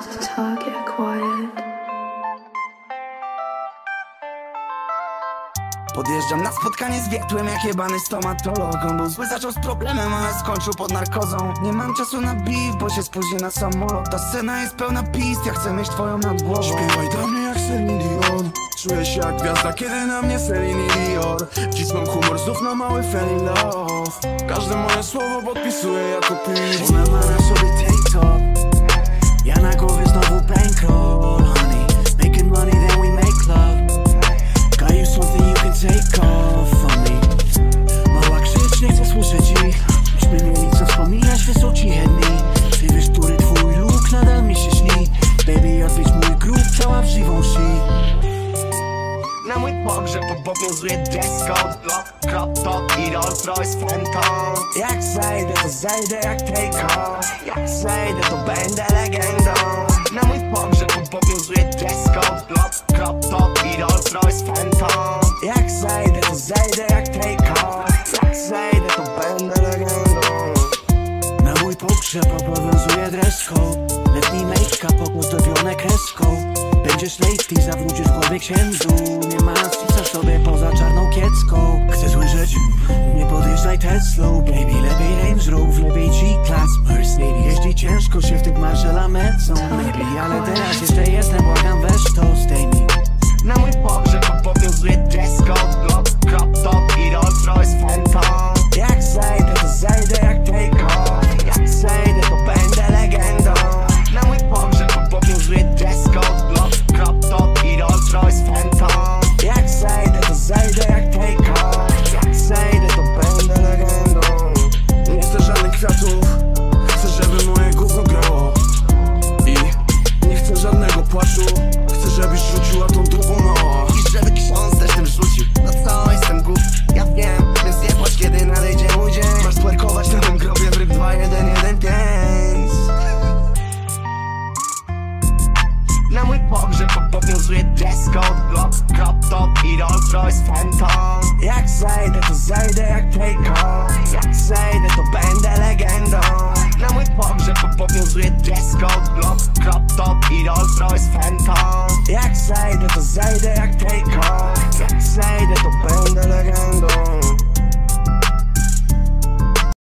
Target acquired. Podjeżdżam na spotkanie z wiertłem jak jebany stomatologą. Był zły, zaczął z problemem, ale skończył pod narkozą. Nie mam czasu na beef, bo się spóźnię na samolot. Ta scena jest pełna pist, ja chcę mieć twoją nad głową Śpiewaj do mnie jak Celine Dion. Czuję się jak gwiazda, kiedy na mnie Celine Dior Dziś mam humor, znów na mały fell in love Każde moje słowo podpisuję jako pitch Ona ma na sobie take top Ja na głowie znowu bankroll Honey, making money then we make love. Got you something you can take off on me. Mała krzycz, nie chcę słyszeć ich. Myśmy mieli co wspominać, wysłał ciche dni Ty wiesz, który twój look nadal mi się śni. Baby, odwiedź mój grób, cała w żywą Na mój pogrzeb obowiązuje dress top i Rolls Royce Phantom Jak zajdę, to zajdę jak off Jak zajdę, to będę legendą. Na mój pogrzeb obowiązuje dress code Block, crop top i Rolls Royce Phantom Jak zajdę, to zajdę jak take Pogrzeb obowiązuje dress code Letni make-up ozdobione kreską. Będziesz lady, zawrócisz w głowie księdzu. Nie ma nic sobie poza czarną kiecką. Chcę słyszeć, nie podjeżdżaj Teslą Baby, lepiej Range Rover, lepiej G-Class. Mercedes Jeździ ciężko się w tych Marshalla mecą. Baby, ale teraz jeszcze jestem, błagam weź to. Zdejmij code Block, crop top i Rolls Royce Phantom Jak zajdę, to zajdę jak off Jak zajdę, to będę legendą Na mój pogrzeb obowiązuje dress code Block, crop top i Rolls Royce Phantom Jak zajdę, to zajdę jak